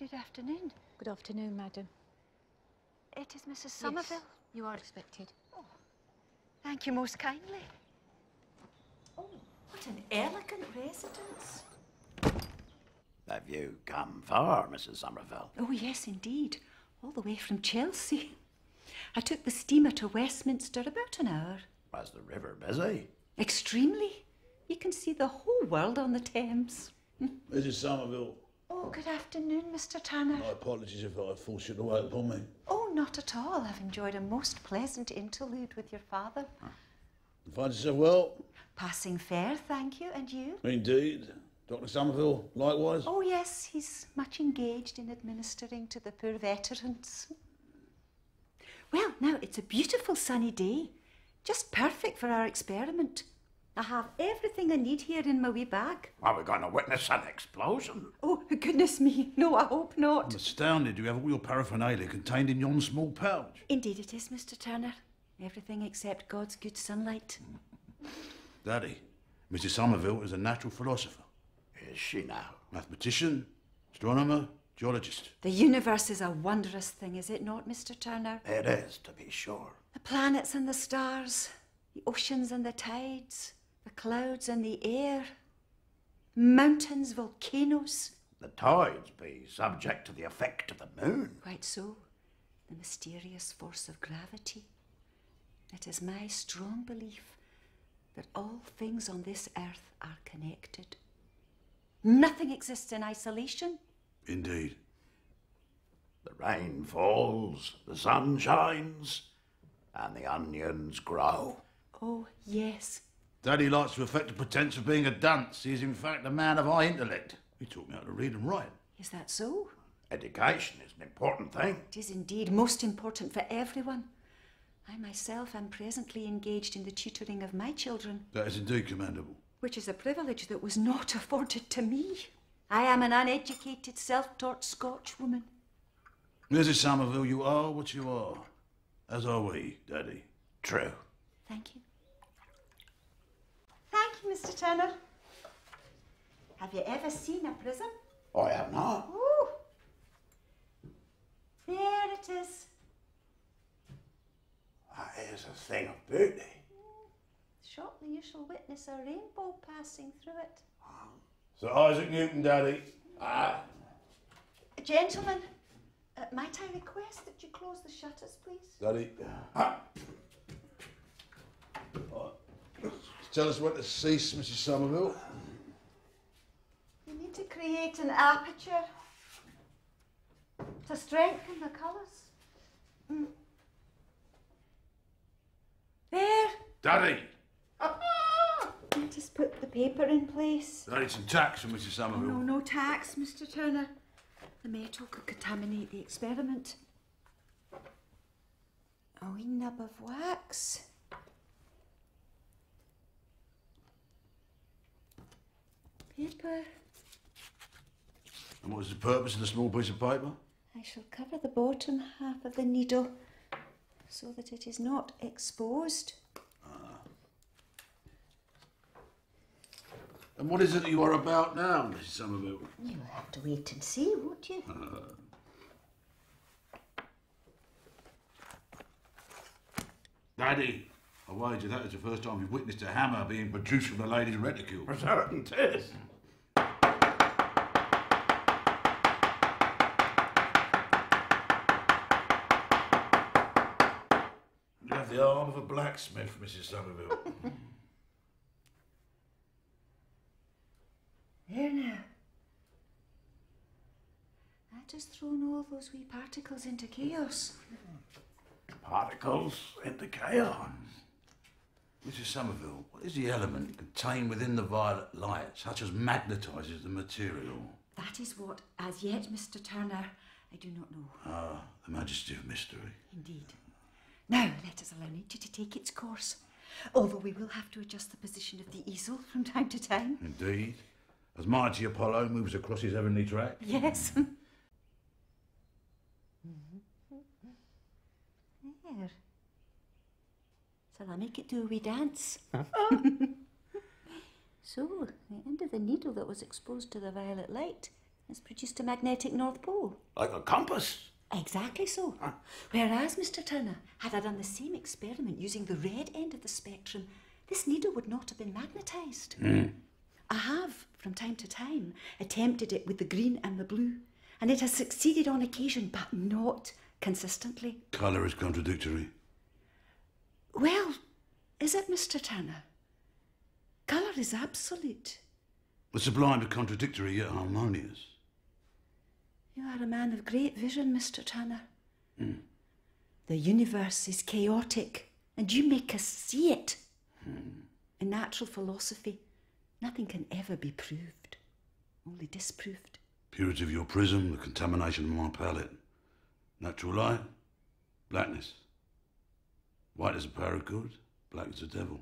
Good afternoon. Good afternoon, madam. It is Mrs. Somerville. Yes, you are expected. Oh. Thank you most kindly. Oh, what an elegant residence. Have you come far, Mrs. Somerville? Oh, yes, indeed. All the way from Chelsea. I took the steamer to Westminster about an hour. Was the river busy? Extremely. You can see the whole world on the Thames. Mrs. Somerville, Oh, good afternoon, Mr. Turner. my apologies if I forced you to wait upon me. Oh, not at all. I've enjoyed a most pleasant interlude with your father. You find yourself well? Passing fair, thank you. And you? Indeed. Dr. Somerville, likewise? Oh, yes, he's much engaged in administering to the poor veterans. Well, now it's a beautiful sunny day. Just perfect for our experiment. I have everything I need here in my wee bag. Are we going to witness an explosion? Oh, goodness me. No, I hope not. I'm astounded you have all your paraphernalia contained in yon small pouch. Indeed it is, Mr. Turner. Everything except God's good sunlight. Daddy, Mrs. Somerville is a natural philosopher, Is she now? mathematician, astronomer, geologist. The universe is a wondrous thing, is it not, Mr. Turner? It is, to be sure. The planets and the stars, the oceans and the tides, the clouds and the air, mountains, volcanoes. The tides be subject to the effect of the moon. Quite so. The mysterious force of gravity. It is my strong belief that all things on this earth are connected. Nothing exists in isolation. Indeed. The rain falls, the sun shines, and the onions grow. Oh, yes. Daddy likes to affect the pretense of being a dunce. He is, in fact, a man of high intellect. He taught me how to read and write. Is that so? Education is an important thing. It is indeed most important for everyone. I myself am presently engaged in the tutoring of my children, That is indeed commendable. which is a privilege that was not afforded to me. I am an uneducated, self taught Scotch woman. Mrs. Somerville, you are what you are. As are we, Daddy. True. Thank you. Turner. Have you ever seen a prism? I have not. Oh, there it is. That is a thing of beauty. Shortly you shall witness a rainbow passing through it. Sir Isaac Newton, Daddy. Ah, Gentlemen, uh, might I request that you close the shutters, please? Daddy. Tell us when to cease, Mrs. Somerville. You need to create an aperture to strengthen the colours. Mm. There. Daddy! Let us put the paper in place. Daddy, some tacks from Mrs. Oh, Somerville. no, no tacks, Mr. Turner. The metal could contaminate the experiment. A wee nub of wax. Paper. And what was the purpose of the small piece of paper? I shall cover the bottom half of the needle so that it is not exposed. Ah. And what is it that you are about now, Mrs. Somerville? You'll have to wait and see, won't you? Daddy, I wager that is the first time you've witnessed a hammer being produced from a lady's reticule. for certain 'tis. You have the arm of a blacksmith, Mrs. Somerville. There now. That has thrown all those wee particles into chaos. Particles into chaos. Mrs. Somerville, what is the element contained within the violet light, such as magnetises the material? That is what, as yet, Mr. Turner, I do not know. Ah, the majesty of mystery. Indeed. Now, let us allow nature to take its course. Although we will have to adjust the position of the easel from time to time. Indeed. As mighty Apollo moves across his heavenly track. Yes. There. Shall I make it do a wee dance? so, the end of the needle that was exposed to the violet light has produced a magnetic North Pole. Like a compass. Exactly so. Whereas, Mr. Turner, had I done the same experiment using the red end of the spectrum, this needle would not have been magnetised. Hmm. I have, from time to time, attempted it with the green and the blue, and it has succeeded on occasion, but not consistently. Colour is contradictory. Well, is it, Mr. Tanner? Colour is absolute. The sublime contradictory yet harmonious. You are a man of great vision, Mr. Turner. Hmm. The universe is chaotic, and you make us see it. Hmm. In natural philosophy, nothing can ever be proved, only disproved. Purity of your prism, the contamination of my palette. Natural light, blackness. White is of good, black is the devil.